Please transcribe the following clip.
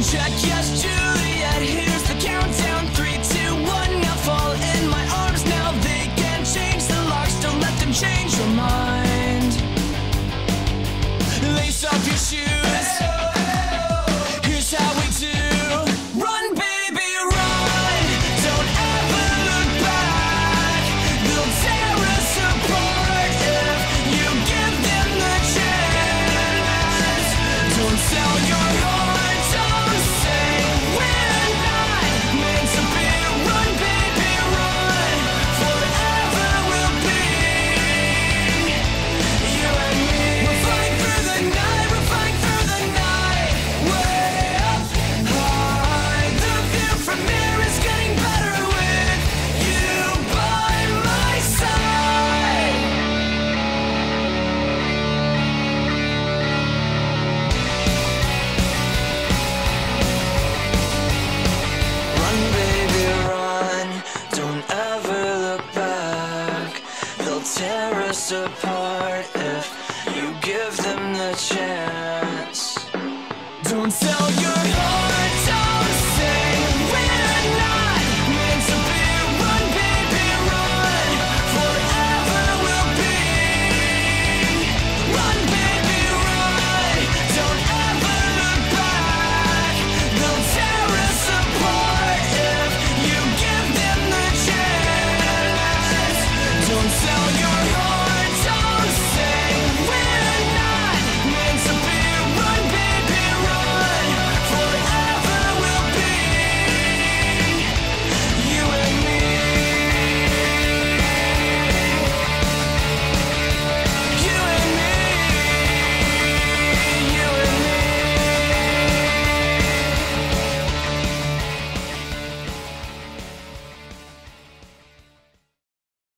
Check yes, Juliet, here's the countdown. Three, two, one, now fall in my arms. Now they can change the locks, don't let them change your mind. us apart if you give them the chance. Don't sell your heart.